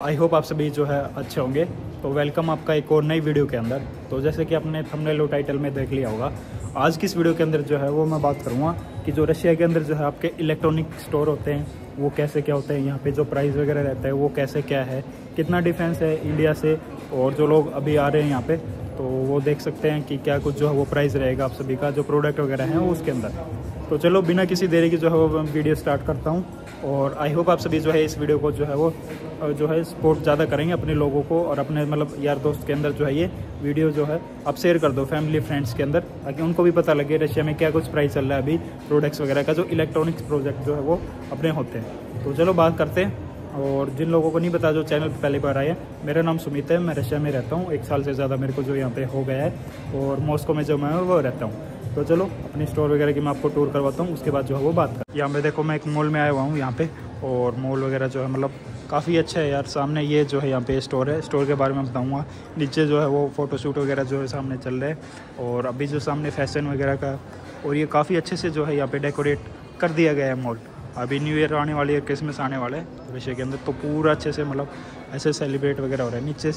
I hope आप सभी जो है अच्छे होंगे। तो वेलकम आपका एक और नई वीडियो के अंदर। तो जैसे कि आपने थंबनेल और टाइटल में देख लिया होगा, आज की इस वीडियो के अंदर जो है वो मैं बात करूँगा कि जो रशिया के अंदर जो है आपके इलेक्ट्रॉनिक स्टोर होते हैं, वो कैसे क्या होते हैं, यहाँ पे जो प्राइस वगैरह रहता है, वो कैसे क्या है, कितना डिफरेंस है इंडिया से और जो लोग अभी आ रहे हैं यहाँ पे तो वो देख सकते हैं कि क्या कुछ जो है वो प्राइस रहेगा आप सभी का, जो प्रोडक्ट वगैरह हैं वो उसके अंदर। तो चलो, बिना किसी देरी की जो है वो वीडियो स्टार्ट करता हूँ। और आई होप आप सभी जो है इस वीडियो को जो है वो जो है सपोर्ट ज़्यादा करेंगे अपने लोगों को और अपने मतलब यार दोस्त के अंदर जो है ये वीडियो जो है आप शेयर कर दो फैमिली फ्रेंड्स के अंदर, ताकि उनको भी पता लगे रशिया में क्या कुछ प्राइस चल रहा है अभी प्रोडक्ट्स वगैरह का जो इलेक्ट्रॉनिक्स प्रोजेक्ट जो है वो अपने होते हैं। तो चलो, बात करते हैं। और जिन लोगों को नहीं पता, जो चैनल पर पहली बार आए हैं, मेरा नाम सुमित है, मैं रशिया में रहता हूँ। एक साल से ज़्यादा मेरे को जो यहाँ पे हो गया है और मॉस्को में जो मैं वो रहता हूँ। तो चलो, अपनी स्टोर वगैरह की मैं आपको टूर करवाता हूँ, उसके बाद जो है वो बात कर यहाँ पे देखो, मैं एक मॉल में आया हुआ हूँ यहाँ पे, और मॉल वगैरह जो है मतलब काफ़ी अच्छा है यार, सामने ये जो है यहाँ पे स्टोर है। स्टोर के बारे में बताऊँगा। नीचे जो है वो फ़ोटोशूट वगैरह जो है सामने चल रहे हैं, और अभी जो सामने फ़ैशन वगैरह का, और ये काफ़ी अच्छे से जो है यहाँ पे डेकोरेट कर दिया गया है मॉल अभी न्यू ईयर आने वाली है क्रिसमस आने वाला है विषय के अंदर तो पूरा अच्छे से मतलब ऐसे सेलिब्रेट वगैरह हो रहा है। नीचे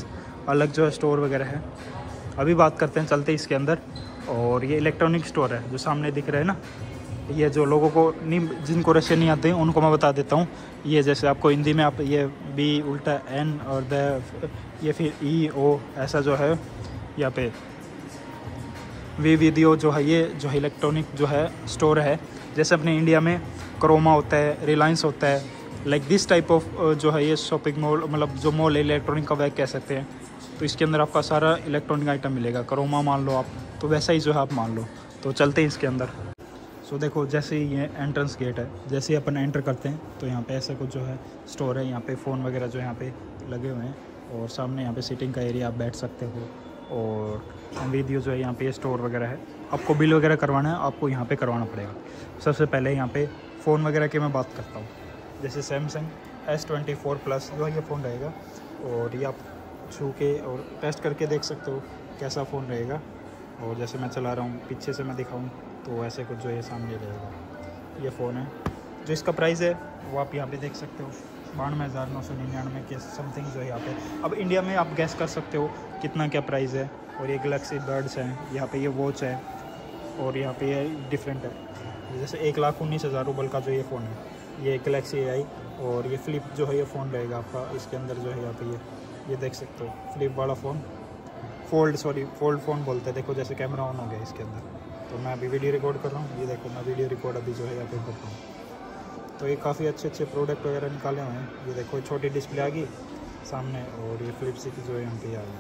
अलग जो है स्टोर वगैरह है। अभी बात करते हैं, चलते इसके अंदर। और ये इलेक्ट्रॉनिक स्टोर है जो सामने दिख रहा है ना। ये जो लोगों को नहीं जिनको रशियन नहीं आते उनको मैं बता देता हूँ। ये जैसे आपको हिंदी में आप ये बी उल्टा एन और द ये फिर ई e, ओ ऐसा जो है यहाँ पे। वी वीडियो जो है ये जो है इलेक्ट्रॉनिक जो है स्टोर है। जैसे अपने इंडिया में क्रोमा होता है रिलायंस होता है लाइक दिस टाइप ऑफ़ जो है ये शॉपिंग मॉल मतलब जो मॉल है इलेक्ट्रॉनिक का वैग कह सकते हैं। तो इसके अंदर आपका सारा इलेक्ट्रॉनिक आइटम मिलेगा। करोमा मान लो आप तो वैसा ही जो है आप मान लो। तो चलते हैं इसके अंदर। सो देखो, जैसे ही ये एंट्रेंस गेट है, जैसे ही अपन एंटर करते हैं तो यहाँ पे ऐसा कुछ जो है स्टोर है। यहाँ पे फ़ोन वगैरह जो यहाँ पे लगे हुए हैं। और सामने यहाँ पे सीटिंग का एरिया आप बैठ सकते हो। और वीडियो जो है यहाँ पे स्टोर वगैरह है। आपको बिल वगैरह करवाना है, आपको यहाँ पे करवाना पड़ेगा। सबसे पहले यहाँ पे फ़ोन वगैरह की मैं बात करता हूँ। जैसे Samsung S twenty four plus जो है, ये फ़ोन रहेगा। और ये आप छू के और टेस्ट करके देख सकते हो कैसा फ़ोन रहेगा। और जैसे मैं चला रहा हूँ, पीछे से मैं दिखाऊँ तो ऐसे कुछ जो है सामने रहेगा। ये फ़ोन है। जो इसका प्राइस है, वो आप यहाँ पे देख सकते हो। बानवे हज़ार नौ सौ निन्यानवे के समथिंग जो है यहाँ पे। अब इंडिया में आप गैस कर सकते हो कितना क्या प्राइस है। और ये गलेक्सी बर्ड्स हैं। यहाँ पे ये वॉच है। और यहाँ पे ये डिफरेंट है। जैसे एक लाख उन्नीस हज़ार रूबल का जो ये फ़ोन है। ये गलेक्सी आई और ये फ्लिप जो है, ये फ़ोन रहेगा आपका, इसके अंदर जो है यहाँ पे ये ये देख सकते हो। फ्लिप वाला phone fold sorry fold phone बोलते हैं। देखो, जैसे कैमरा ऑन हो गया इसके अंदर। तो मैं अभी वीडियो रिकॉर्ड कर रहा हूँ। ये देखो, मैं वीडियो रिकॉर्ड अभी जो है यहाँ पे करता हूँ। तो ये काफ़ी अच्छे अच्छे प्रोडक्ट वगैरह निकाले हुए हैं। ये देखो छोटी डिस्प्ले आ गई सामने और ये फ्लिप की जो है यहाँ पे आ गई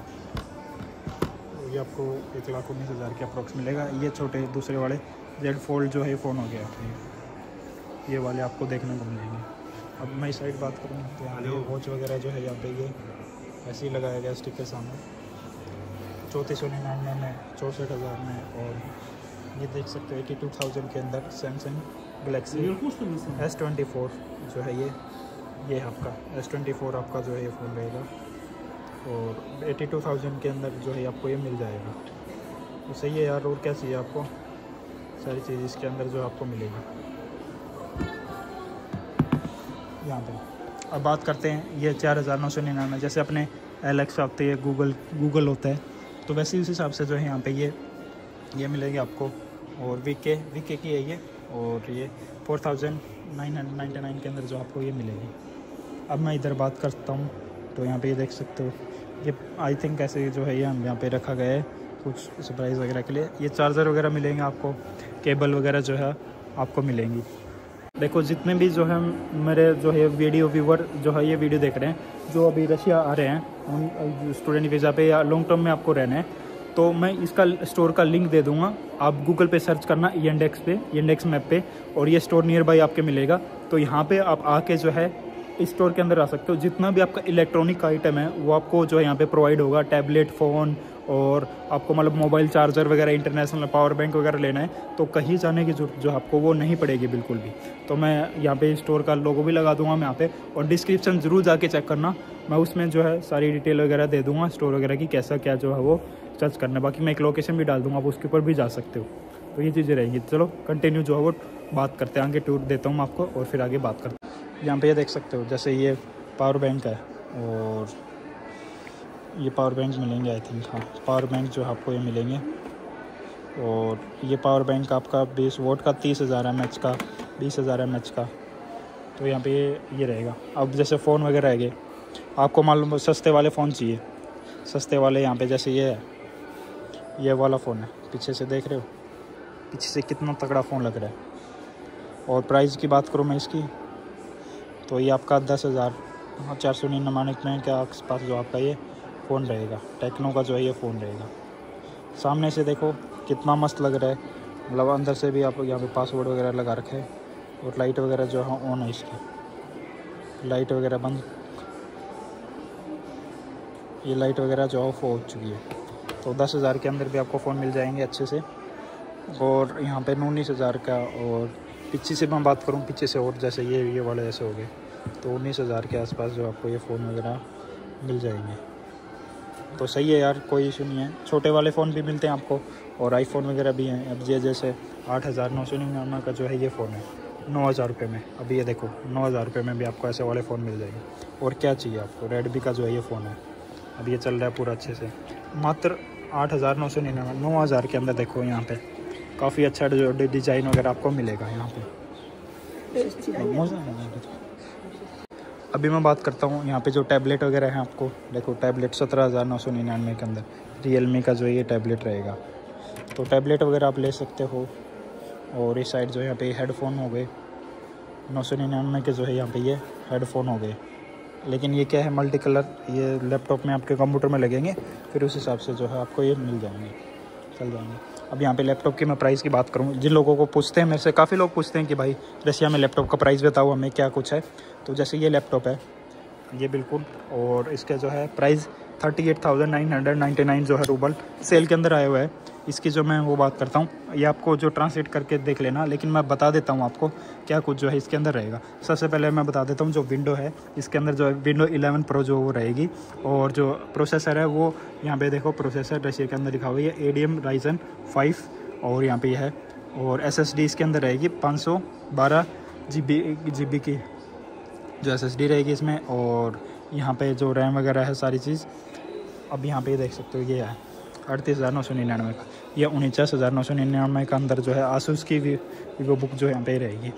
तो ये आपको एक लाख उन्नीस हज़ार के अप्रॉक्स मिलेगा। ये छोटे, दूसरे वाले जेड फोल्ड जो है फ़ोन हो गया। ये वाले आपको देखने को मिलेंगे। अब मैं इस साइड बात करूँ तो यहाँ वॉच वगैरह जो है यहाँ पे ये ऐसे ही लगाया गया स्टिक के सामने। चौंतीस सौ निन्यानवे में चौंसठ हज़ार में और ये देख सकते हो एटी टू थाउज़ेंड के अंदर Samsung Galaxy S twenty four जो है ये ये आपका एस ट्वेंटी फोर आपका जो है ये फ़ोन रहेगा। और एटी टू थाउज़ेंड के अंदर जो है आपको ये मिल जाएगा। तो सही है यार और क्या चाहिए आपको? सारी चीज़ इसके अंदर जो आपको मिलेगी। यहाँ पर अब बात करते हैं, ये चार हज़ार नौ सौ निन्यानवे, जैसे अपने एलेक्स आते हैं गूगल गूगल होता है तो वैसे ही उस हिसाब से जो है यहाँ पे ये ये मिलेगी आपको, और वीके वीके की है ये, और ये four thousand nine hundred ninety nine के अंदर जो आपको ये मिलेगी। अब मैं इधर बात करता हूँ तो यहाँ पे ये देख सकते हो, ये आई थिंक ऐसे जो है ये हम यहाँ पे रखा गया है, कुछ सरप्राइज़ वगैरह के लिए। ये चार्जर वगैरह मिलेंगे आपको केबल वगैरह जो है आपको मिलेंगी। देखो, जितने भी जो है, मेरे जो है वीडियो व्यूवर जो है, ये वीडियो देख रहे हैं, जो अभी रशिया आ रहे हैं, उन स्टूडेंट वीज़ा पे या लॉन्ग टर्म में आपको रहना है तो मैं इसका स्टोर का लिंक दे दूँगा। आप गूगल पे सर्च करना इंडेक्स पे इंडेक्स मैप पे, और ये स्टोर नियर बाई आपके मिलेगा। तो यहाँ पे आप आके जो है, इस स्टोर के अंदर आ सकते हो। जितना भी आपका इलेक्ट्रॉनिक आइटम है, वो आपको जो है यहाँ पे प्रोवाइड होगा। टैबलेट फ़ोन और आपको मतलब मोबाइल चार्जर वगैरह, इंटरनेशनल पावर बैंक वगैरह लेना है तो कहीं जाने की ज़रूरत, जो आपको वो नहीं पड़ेगी बिल्कुल भी। तो मैं यहाँ पे स्टोर का लोगो भी लगा दूँगा मैं यहाँ पे, और डिस्क्रिप्शन ज़रूर जाके चेक करना। मैं उसमें जो है सारी डिटेल वगैरह दे दूँगा, स्टोर वगैरह की कैसा, क्या जो है वो सर्च करना बाकी मैं एक लोकेशन भी डाल दूँगा, आप उसके ऊपर भी जा सकते हो। तो ये चीज़ें रहेंगी। चलो कंटिन्यू जो है वो बात करते हैं। आगे टूर देता हूँ आपको, और फिर आगे बात करते हैं। यहाँ पे ये देख सकते हो, जैसे ये पावर बैंक है, और ये पावर बैंक मिलेंगे आई थिंक हाँ। पावर बैंक जो आपको ये मिलेंगे। और ये पावर बैंक आपका बीस वोट का तीस हज़ार एम एच का, बीस हज़ार एम एच का। तो यहाँ पे ये रहेगा। अब जैसे फ़ोन वगैरह रहेंगे आपको मालूम सस्ते वाले फ़ोन चाहिए। सस्ते वाले यहाँ पे जैसे ये है, ये वाला फ़ोन है। पीछे से देख रहे हो? पीछे से कितना तगड़ा फ़ोन लग रहा है। और प्राइस की बात करूँ मैं इसकी तो ये आपका दस हज़ार हाँ चार सौ निन्यानवे के आस पास जो आपका ये फ़ोन रहेगा। टेक्नो का जो है ये फ़ोन रहेगा। सामने से देखो, कितना मस्त लग रहा है। मतलब अंदर से भी आप यहाँ पे पासवर्ड वगैरह लगा रखे और लाइट वगैरह जो है ऑन है इसकी। लाइट वगैरह बंद। ये लाइट वगैरह जो ऑफ़ हो चुकी है। तो दस हज़ार के अंदर भी आपको फ़ोन मिल जाएँगे अच्छे से। और यहाँ पे उन्नीस हज़ार का और पीछे से मैं बात करूँ, पीछे से और जैसे ये ये वाले जैसे हो गए। तो उन्नीस हज़ार के आसपास जो आपको ये फ़ोन वगैरह मिल जाएँगे। तो सही है यार कोई इशू नहीं है। छोटे वाले फ़ोन भी मिलते हैं आपको और आईफोन वगैरह भी हैं। अब ये जैसे आठ हज़ार नौ सौ निन्यानवे का जो है ये फ़ोन है नौ हज़ार रुपये में। अभी ये देखो नौ हज़ार रुपये में भी आपको ऐसे वाले फ़ोन मिल जाएँगे। और क्या चाहिए आपको? रेडमी का जो है ये फ़ोन है। अब ये चल रहा है पूरा अच्छे से। मात्र आठ हज़ार नौ सौ निन्यानवे नौ हज़ार के अंदर देखो यहाँ पे। काफ़ी अच्छा डिज़ाइन वगैरह आपको मिलेगा यहाँ पे। अभी मैं बात करता हूँ, यहाँ पे जो टैबलेट वगैरह हैं आपको, देखो टैबलेट सत्रह हज़ार नौ सौ निन्यानवे के अंदर रियल का जो ये टैबलेट रहेगा। तो टैबलेट वगैरह आप ले सकते हो, और इस साइड जो है यहाँ पे हेडफोन हो गए, नौ सौ निन्यानवे के जो है यहाँ पे ये हेडफोन हो गए। लेकिन ये क्या है मल्टी कलर ये लैपटॉप में आपके कंप्यूटर में लगेंगे, फिर उस हिसाब से जो है आपको ये मिल जाएँगे, चल जाएँगे। अब यहाँ पे लैपटॉप की मैं प्राइस की बात करूँ, जिन लोगों को पूछते हैं, मेरे से काफ़ी लोग पूछते हैं कि भाई, रशिया में लैपटॉप का प्राइस बताओ, हमें क्या कुछ है? तो जैसे ये लैपटॉप है, ये बिल्कुल, और इसका जो है price thirty eight thousand nine hundred ninety nine जो है रूबल सेल के अंदर आया हुआ है। इसकी जो मैं वो बात करता हूँ, ये आपको जो ट्रांसलेट करके देख लेना, लेकिन मैं बता देता हूँ आपको क्या कुछ जो है इसके अंदर रहेगा। सबसे पहले मैं बता देता हूँ जो विंडो है, इसके अंदर जो है विंडो 11 प्रो जो वो रहेगी, और जो प्रोसेसर है वो यहाँ पे देखो प्रोसेसर रशिया के अंदर लिखा हुआ है A D M Ryzen five और यहाँ पे है, और एस एस डी इसके अंदर रहेगी पाँच सौ बारह जी बी जी बी की जो एस एस डी रहेगी इसमें, और यहाँ पे जो रैम वगैरह है सारी चीज़, अब यहाँ पे देख सकते हो, ये है। अड़तीस हज़ार नौ सौ निन्यानवे का। या उनचास हज़ार नौ सौ निन्यानवे का अंदर जो है आसूस की वीवो बुक जो यहाँ पे रहेगी।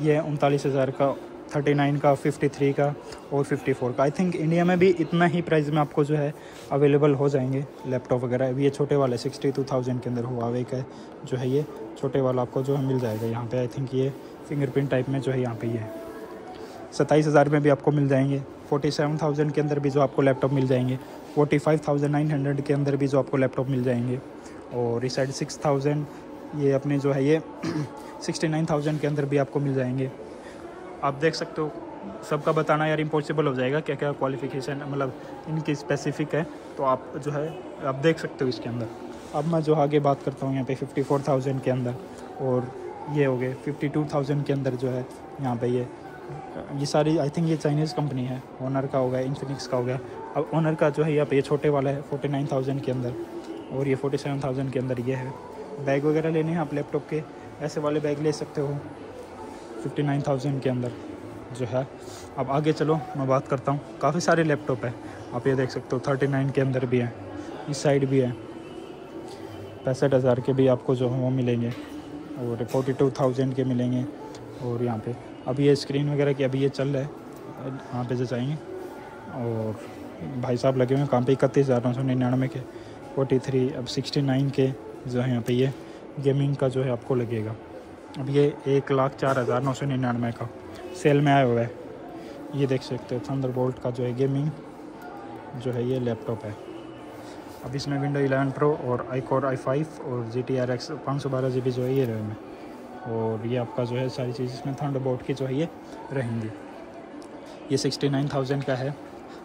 ये उनतालीस हज़ार का, थर्टी नाइन का, फिफ्टी थ्री का और फिफ्टी फोर का। आई थिंक इंडिया में भी इतना ही प्राइस में आपको जो है अवेलेबल हो जाएँगे लैपटॉप वगैरह। अभी ये छोटे वाले सिक्सटी टू थाउज़ेंड के अंदर हुआवे का जो है ये छोटे वाला आपको जो है मिल जाएगा यहाँ पे। आई थिंक ये फिंगरप्रिंट टाइप में जो है यहाँ पे ये सत्ताईस हज़ार में भी आपको मिल जाएँगे। फोर्टी सेवन थाउज़ेंड के अंदर भी जो आपको लैपटॉप मिल जाएँगे। Forty five thousand nine hundred के अंदर भी जो आपको लैपटॉप मिल जाएँगे। और इस साइड सिक्स थाउज़ेंड, ये अपने जो है, ये सिक्सटी नाइन थाउज़ेंड के अंदर भी आपको मिल जाएँगे। आप देख सकते हो, सबका बताना यार इम्पॉसिबल हो जाएगा क्या क्या क्वालिफिकेशन मतलब इनकी स्पेसिफिक है तो आप जो है, आप देख सकते हो इसके अंदर। अब मैं जो आगे बात करता हूँ यहाँ पे फिफ्टी फोर थाउज़ेंड के अंदर, और ये हो गए फिफ्टी टू थाउज़ेंड के अंदर जो है, यहाँ पे ये ये सारी आई थिंक ये चाइनीज़ कंपनी है ओनर का हो गया इन्फिनिक्स का हो गया अब ओनर का जो है यहाँ पे ये छोटे वाला है फोर्टी नाइन थाउज़ेंड के अंदर। और ये फोर्टी सेवन थाउज़ेंड के अंदर ये है। बैग वगैरह लेने हैं आप लैपटॉप के। ऐसे वाले बैग ले सकते हो फिफ्टी नाइन थाउज़ेंड के अंदर जो है। अब आगे चलो, मैं बात करता हूँ। काफ़ी सारे लैपटॉप है। आप ये देख सकते हो थर्टी नाइन के अंदर भी है। इस साइड भी है। पैंसठ हज़ार के भी आपको जो है वो मिलेंगे। और फोर्टी टू थाउज़ेंड के मिलेंगे। और यहाँ पे अभी ये स्क्रीन वगैरह की अभी ये चल रहा है। वहाँ पे जो चाहिए और भाई साहब लगे हुए हैं, कहाँ पे? इकतीस हज़ार नौ सौ निन्यानवे के। फोर्टी थ्री अब सिक्सटी नाइन के जो है यहाँ पे ये गेमिंग का जो है आपको लगेगा। अब ये एक लाख चार हज़ार नौ सौ निन्यानवे का सेल में आया हुआ है। ये देख सकते हो थंडर बोल्ट का जो है गेमिंग जो है ये लैपटॉप है। अब इसमें विंडो 11 प्रो और आई कोर आई फाइव और जी टी आर एक्स पाँच सौ बारह जी बी जो है ये रैम है। और ये आपका जो है सारी चीज़ इसमें थंडर बोल्ट की जो है ये रहेंगी। ये सिक्सटी नाइन थाउज़ेंड का है।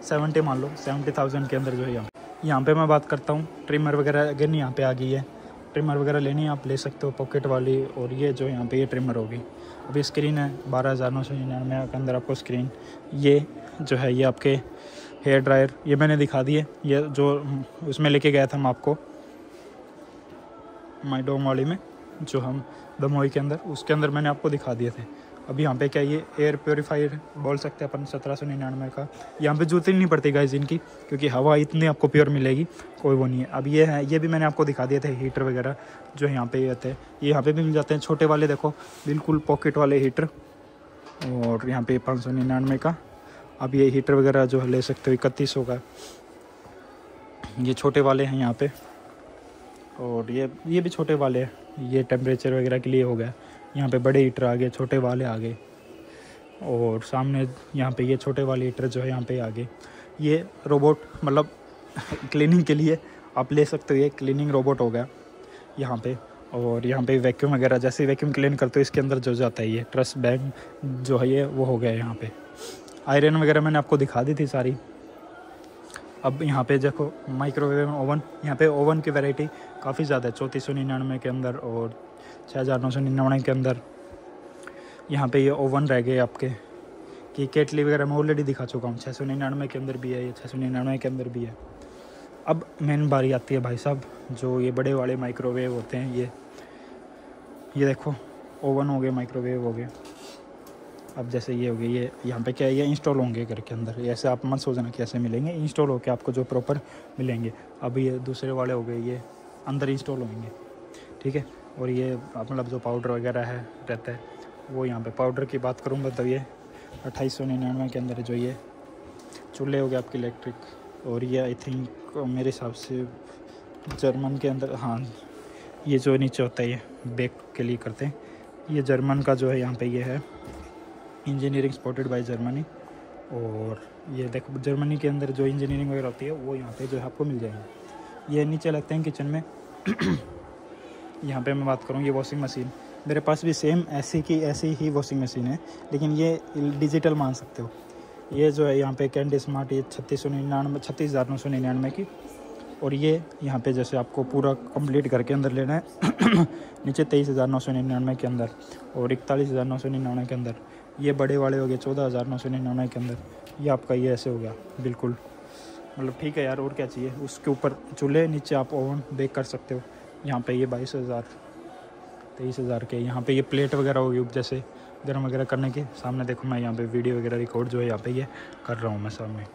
सेवेंटी मान लो सेवेंटी थाउज़ेंड के अंदर जो है यहाँ। यहाँ पे मैं बात करता हूँ, ट्रिमर वगैरह अगर नहीं यहाँ पे आ गई है, ट्रिमर वगैरह लेनी आप ले सकते हो पॉकेट वाली, और ये जो यहाँ पे ये ट्रिमर होगी। अभी स्क्रीन है, बारह हज़ार नौ सौ निन्यानवे के अंदर आपको स्क्रीन। ये जो है, ये आपके हेयर ड्रायर, ये मैंने दिखा दिए ये जो उसमें लेके गया था हम आपको माई डोम वाली में, जो हम दमोई के अंदर, उसके अंदर मैंने आपको दिखा दिए थे। अब यहाँ पे क्या ये एयर प्योरीफायर बोल सकते हैं अपन, सत्रह सौ निन्यानवे का। यहाँ पे ही नहीं पड़ती गाइज़ इनकी, क्योंकि हवा इतनी आपको प्योर मिलेगी, कोई वो नहीं है। अब ये है, ये भी मैंने आपको दिखा दिए थे हीटर वगैरह, जो यहाँ पे ये थे ये यहाँ पे भी मिल जाते हैं, छोटे वाले देखो, बिल्कुल पॉकेट वाले हीटर और यहाँ पे पाँच सौ निन्यानवे का। अब ये हीटर वगैरह जो है, ले सकते हो, इकतीस सौ का। ये छोटे वाले हैं यहाँ पे। और ये ये भी छोटे वाले हैं। ये टेम्परेचर वगैरह के लिए हो गया। यहाँ पे बड़े हीटर आ गए छोटे वाले आ गए और सामने यहाँ पे ये छोटे वाले हीटर जो है यहाँ पे आ गए ये रोबोट मतलब क्लीनिंग के लिए आप ले सकते हो, ये क्लीनिंग रोबोट हो गया यहाँ पे और यहाँ पे वैक्यूम वगैरह, जैसे वैक्यूम क्लीन करते हो, इसके अंदर जो जाता है ये ट्रस बैग जो है ये, वो हो गया यहाँ पे। आयरन वगैरह मैंने आपको दिखा दी थी सारी। अब यहाँ पे देखो माइक्रोवेव ओवन यहाँ पे ओवन की वैरायटी काफ़ी ज़्यादा है, चौंतीस सौ निन्यानवे के अंदर और छः हज़ार नौ सौ निन्यानवे के अंदर। यहाँ पे ये ओवन रह गए आपके। कि केटली वगैरह मैं ऑलरेडी दिखा चुका हूँ। छः सौ निन्यानवे के अंदर भी है ये छः सौ निन्यानवे के अंदर भी है। अब मेन बारी आती है भाई साहब, जो ये बड़े वाले माइक्रोवेव होते हैं, ये। ये देखो ओवन हो गए माइक्रोवेव हो गए। अब जैसे ये हो गए, ये यहाँ पे क्या है, ये इंस्टॉल होंगे घर के अंदर। ऐसे आप मत सोचना कि ऐसे मिलेंगे इंस्टॉल होके आपको जो प्रॉपर मिलेंगे। अब ये दूसरे वाले हो गए, ये अंदर इंस्टॉल होंगे। ठीक है? और ये मतलब जो पाउडर वगैरह है, रहता है, वो यहाँ पे पाउडर की बात करूँगा तो ये अट्ठाईस सौ निन्यानवे के अंदर जो ये। चूल्हे हो गए आपके इलेक्ट्रिक और ये आई थिंक मेरे हिसाब से जर्मन के अंदर हाँ ये जो नीचे होता है, ये बेक के लिए करते हैं। ये जर्मन का जो है, यहाँ पे ये है। इंजीनियरिंग स्पॉटेड बाय जर्मनी और ये देखो जर्मनी के अंदर जो इंजीनियरिंग वगैरह होती है, वो यहाँ पे जो है आपको मिल जाएँगे। ये नीचे लगते हैं किचन में। यहाँ पे मैं बात करूँ, ये वॉशिंग मशीन मेरे पास भी सेम ऐसी की ऐसी ही वॉशिंग मशीन है, लेकिन ये डिजिटल मान सकते हो। ये जो है, यहाँ पे कैंडी स्मार्ट ये छत्तीस सौ निन्यानवे, छत्तीस हज़ार नौ सौ निन्यानवे की। और ये यहाँ पे जैसे आपको पूरा कंप्लीट करके अंदर लेना है, नीचे तेईस हज़ार नौ सौ निन्यानवे के अंदर और इकतालीस हज़ार नौ सौ निन्यानवे के अंदर। ये बड़े वाले हो गए, चौदह हज़ार नौ सौ निन्यानवे के अंदर। ये आपका ये ऐसे हो गया, बिल्कुल। मतलब ठीक है यार, और क्या चाहिए? उसके ऊपर चूल्हे, नीचे आप ओवन बेक कर सकते हो। यहाँ पे ये बाईस हज़ार, तेईस हज़ार के यहाँ पे ये प्लेट वगैरह होगी जैसे गर्म वगैरह करने के। सामने देखो मैं यहाँ पे वीडियो वगैरह रिकॉर्ड जो है यहाँ पे ये कर रहा हूँ मैं सामने।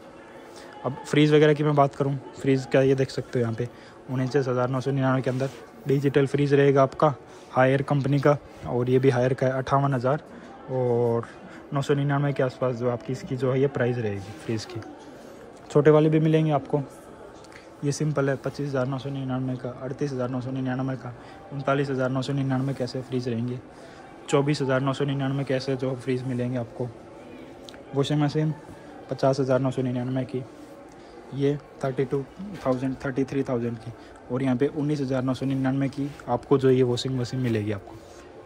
अब फ्रीज़ वगैरह की मैं बात करूँ फ्रीज़ का ये देख सकते हो यहाँ पे? उनचास हज़ार नौ सौ निन्यानवे के अंदर डिजिटल फ्रीज़ रहेगा आपका हायर कंपनी का, और ये भी हायर का है, अट्ठावन हज़ार, और नौ सौ निन्यानवे के आसपास जो आपकी इसकी जो है ये प्राइस रहेगी फ्रीज़ की। छोटे वाले भी मिलेंगे आपको। ये सिंपल है, पच्चीस हज़ार नौ सौ निन्यानवे का, अड़तीस हज़ार नौ सौ निन्यानवे का, उनतालीस हज़ार नौ सौ निन्यानवे कैसे फ्रीज़ रहेंगे? चौबीस हज़ार नौ सौ निन्यानवे कैसे जो फ्रीज़ मिलेंगे आपको? वॉशिंग मशीन पचास हज़ार नौ सौ निन्यानवे की, ये thirty two thousand thirty three thousand की, और यहाँ पे उन्नीस हज़ार नौ सौ निन्यानवे की आपको जो ये वॉशिंग मशीन मिलेगी आपको।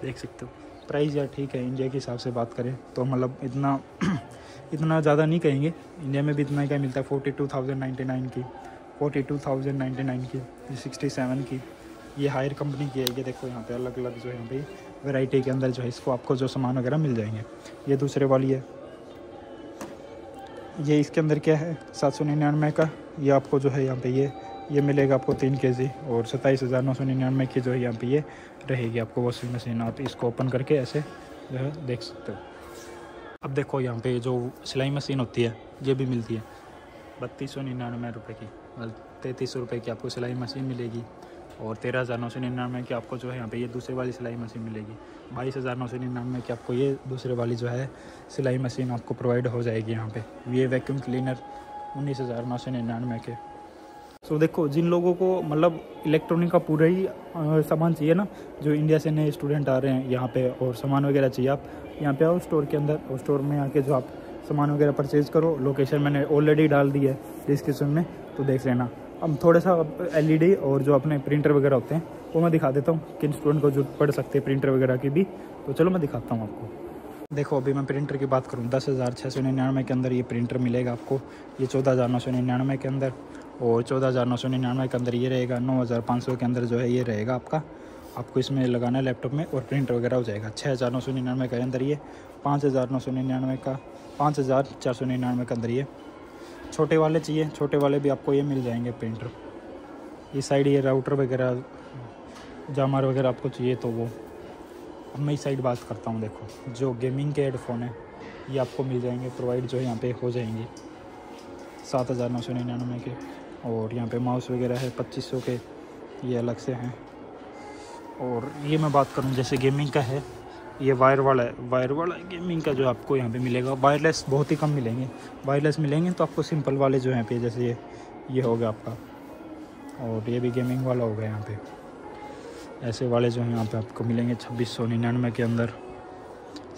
देख सकते हो प्राइस यार ठीक है इंडिया के हिसाब से बात करें तो मतलब इतना इतना ज़्यादा नहीं कहेंगे इंडिया में भी इतना क्या मिलता है forty two thousand ninety nine की। Forty two thousand ninety nine की सिक्सटी सेवन की। ये हायर कंपनी की है, ये देखो यहाँ पे अलग अलग जो है पे वैरायटी के अंदर जो है इसको आपको जो सामान वगैरह मिल जाएँगे। ये दूसरे वाली है। ये इसके अंदर क्या है? सात सौ निन्यानवे का। ये आपको जो है यहाँ पे ये ये मिलेगा आपको तीन के जी और सत्ताईस हज़ार नौ सौ निन्यानवे की जो है यहाँ पे ये रहेगी आपको वॉशिंग मशीन आप इसको ओपन करके ऐसे जो है देख सकते हो। अब देखो यहाँ पे जो सिलाई मशीन होती है, ये भी मिलती है। बत्तीस सौ निन्यानवे रुपये की। तैंतीस सौ रुपये की आपको सिलाई मशीन मिलेगी और तेरह हज़ार नौ सौ निन्यानवे की आपको जो है यहाँ पे ये दूसरे वाली सिलाई मशीन मिलेगी। बाईस हज़ार नौ सौ निन्यानवे की आपको ये दूसरे वाली जो है सिलाई मशीन आपको प्रोवाइड हो जाएगी यहाँ पे। ये वैक्यूम क्लीनर उन्नीस हज़ार नौ सौ निन्यानवे के। सो so, देखो जिन लोगों को मतलब इलेक्ट्रॉनिक का पूरा ही सामान चाहिए ना जो इंडिया से नए स्टूडेंट आ रहे हैं यहाँ पे और सामान वगैरह चाहिए आप यहाँ पे आओ स्टोर के अंदर और स्टोर में आके जो आप सामान वगैरह परचेज़ करो। लोकेशन मैंने ऑलरेडी डाल दी है डिस्क्रिप्शन में तो देख लेना। अब थोड़ा सा एलईडी और जो अपने प्रिंटर वगैरह होते हैं, वो मैं दिखा देता हूँ किन स्टूडेंट को जो पढ़ सकते हैं प्रिंटर वगैरह की भी। तो चलो मैं दिखाता हूँ आपको। देखो, अभी मैं प्रिंटर की बात करूँ। दस हज़ार छः सौ निन्यानवे के अंदर ये प्रिंटर मिलेगा आपको। ये चौदह हज़ार नौ सौ निन्यानवे के अंदर और चौदह हज़ार नौ सौ निन्यानवे के अंदर ये रहेगा। नौ हज़ार पाँच सौ के अंदर जो है, ये रहेगा आपका। आपको इसमें लगाना है लैपटॉप में और प्रिंट वगैरह हो जाएगा। छः हज़ार नौ सौ निन्यानवे के अंदर ये पाँच हज़ार नौ सौ निन्यानवे का, पाँच हज़ार चार सौ निन्यानवे के अंदर ये छोटे वाले चाहिए, छोटे वाले भी आपको ये मिल जाएँगे प्रिंटर। ये साइड ये राउटर वगैरह, जामर वगैरह आपको चाहिए तो वो। अब मैं इस साइड बात करता हूँ, देखो, जो गेमिंग के हेडफोन है, ये आपको मिल जाएँगे प्रोवाइड जो यहाँ पे हो जाएँगे। सात हज़ार नौ सौ निन्यानवे के, और यहाँ पे माउस वगैरह है, पच्चीस सौ के, ये अलग से हैं। और ये मैं बात करूँ, जैसे गेमिंग का है, ये वायर वाला है। वायर वाला गेमिंग का जो आपको यहाँ पे मिलेगा वायरलेस बहुत ही कम मिलेंगे। वायरलेस मिलेंगे तो आपको सिंपल वाले जो हैं पे, जैसे ये ये हो गया आपका। और ये भी गेमिंग वाला हो गया यहाँ पे। ऐसे वाले जो हैं यहाँ पे आपको मिलेंगे छब्बीस सौ निन्यानवे के अंदर।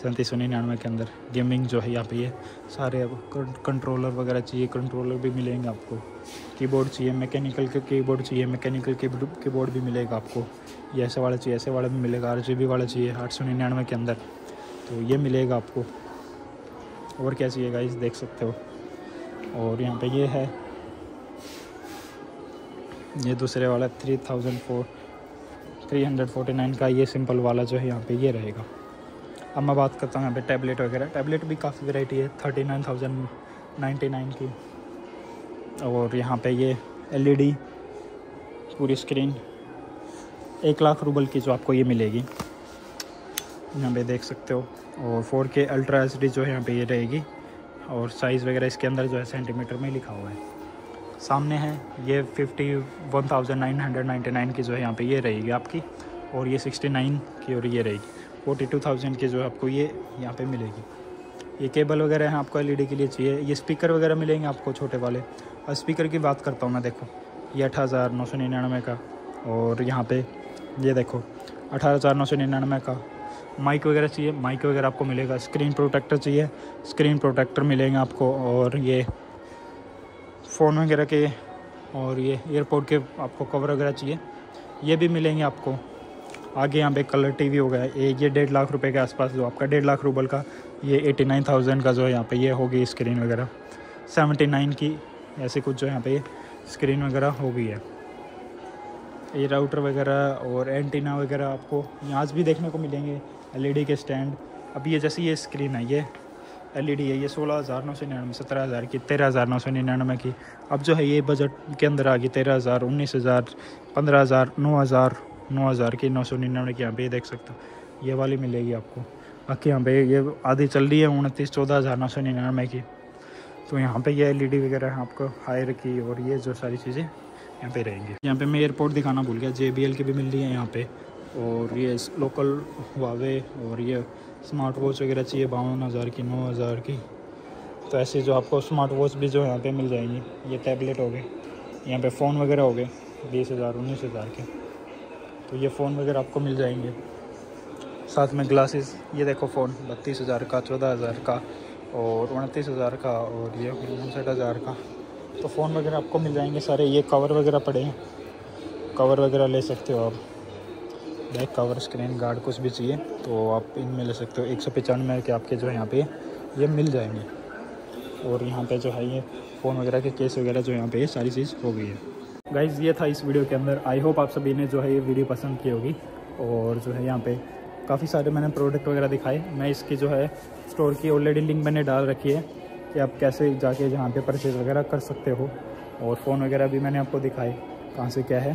सैंतीस सौ निन्यानवे के अंदर। गेमिंग जो है यहाँ पे ये सारे अब कंट्रोलर वगैरह चाहिए कंट्रोलर भी मिलेंगे आपको। कीबोर्ड चाहिए मैकेनिकल के कीबोर्ड चाहिए मैकेनिकल कीबोर्ड भी मिलेगा आपको। ये ऐसे वाला चाहिए, ऐसे वाला भी मिलेगा आरजीबी वाला चाहिए, आठ सौ निन्यानवे के अंदर। तो ये मिलेगा आपको। और क्या चाहिए गाइस देख सकते हो। और यहाँ पे ये है। ये दूसरे वाला three thousand four three hundred forty nine का ये सिंपल वाला जो है यहाँ पे ये रहेगा। अब मैं बात करता हूँ यहाँ पे टैबलेट वगैरह। टैबलेट भी काफ़ी वैरायटी है thirty nine thousand ninety nine की। और यहाँ पे ये एलईडी पूरी स्क्रीन एक लाख रूबल की जो आपको ये मिलेगी। यहाँ पे देख सकते हो। और फोर के अल्ट्रा एच जो है यहाँ पे ये रहेगी। और साइज़ वगैरह इसके अंदर जो है सेंटीमीटर में लिखा हुआ है। सामने है ये fifty one thousand nine hundred ninety nine की जो है यहाँ पे ये रहेगी आपकी। और ये सिक्सटी नाइन की और ये रहेगी। फोर्टी टू थाउज़ेंड की जो है आपको ये यहाँ पे मिलेगी। ये केबल वगैरह हैं आपको एलईडी के लिए चाहिए। ये स्पीकर वगैरह मिलेंगे आपको छोटे वाले। और स्पीकर की बात करता हूँ मैं, देखो, ये अठारह हज़ार नौ सौ निन्यानवे का और यहाँ पे, ये देखो, अठारह हज़ार नौ सौ निन्यानवे का। माइक वगैरह चाहिए, माइक वगैरह आपको मिलेगा। स्क्रीन प्रोटेक्टर चाहिए, स्क्रीन प्रोटेक्टर मिलेंगे आपको और ये फ़ोन वगैरह के और ये एयरपोर्ट के आपको कवर वगैरह चाहिए। ये भी मिलेंगे आपको। आगे यहाँ पे कलर टीवी हो गया ये ये डेढ़ लाख रुपए के आसपास जो आपका डेढ़ लाख रूबल का, ये एटी नाइन थाउज़ेंड का जो है यहाँ पे ये होगी स्क्रीन वगैरह। सेवेंटी नाइन की ऐसे कुछ जो यहाँ पे स्क्रीन वगैरह हो गई है। ये राउटर वगैरह और एंटीना वगैरह आपको यहाँ भी देखने को मिलेंगे एलईडी के स्टैंड अब ये जैसे ये स्क्रीन है, ये एलईडी है, ये सोलह हज़ार नौ सौ निन्यानवे, सत्रह हज़ार की, तेरह हज़ार नौ सौ निन्यानवे की। अब जो है ये बजट के अंदर आ गई, तेरह हज़ार, उन्नीस हज़ार, पंद्रह हज़ार, नौ हज़ार नौ हज़ार की, नौ सौ निन्यानवे की, यहाँ पे ये देख सकते हो। ये वाली मिलेगी आपको। बाकी यहाँ पे ये आधी चल रही है उनतीस, चौदह हज़ार, नौ सौ निन्यानवे की। तो यहाँ पे ये एलईडी वगैरह है आपको, हायर की और ये जो सारी चीज़ें यहाँ पे रहेंगी। यहाँ पे मैं एयरपोर्ट दिखाना भूल गया JBL की भी मिल रही है यहाँ पे। और ये लोकल वावे और ये स्मार्ट वॉच वगैरह चाहिए, बावन हज़ार की, नौ हज़ार की। तो ऐसे जो आपको स्मार्ट वॉच भी जो यहाँ पे मिल जाएँगी, ये टैबलेट हो गए। यहाँ पे फ़ोन वगैरह हो गए, बीस हज़ार, उन्नीस हज़ार के। तो ये फ़ोन वगैरह आपको मिल जाएँगे। साथ में ग्लासेस ये देखो फ़ोन बत्तीस हज़ार का, चौदह हज़ार का और उनतीस हज़ार का और ये उनसठ हज़ार का। तो फ़ोन वगैरह आपको मिल जाएँगे सारे। ये कवर वगैरह पड़े हैं। कवर वगैरह ले सकते हो आप। बैक कवर स्क्रीन गार्ड कुछ भी चाहिए तो आप इनमें ले सकते हो। एक सौ पचानवे के आपके जो है यहाँ पे ये मिल जाएँगे। और यहाँ पे जो है ये फ़ोन वगैरह के केस वगैरह जो यहाँ पे सारी चीज़ हो गई है। गाइज़ ये था इस वीडियो के अंदर। आई होप आप सभी ने जो है ये वीडियो पसंद की होगी। और जो है यहाँ पे काफ़ी सारे मैंने प्रोडक्ट वगैरह दिखाए। मैं इसकी जो है स्टोर की ऑलरेडी लिंक मैंने डाल रखी है कि आप कैसे जाके जहाँ पे परचेज़ वगैरह कर सकते हो। और फ़ोन वगैरह भी मैंने आपको दिखाए कहाँ से क्या है।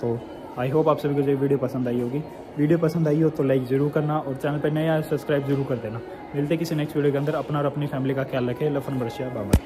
तो आई होप आप सभी को जो वीडियो पसंद आई होगी। वीडियो पसंद आई हो तो लाइक ज़रूर करना और चैनल पर नया सब्सक्राइब ज़रूर कर देना। मिलते किसी नेक्स्ट वीडियो के अंदर। अपना और अपनी फैमिली का ख्याल रखें। लफन बरसिया बाबा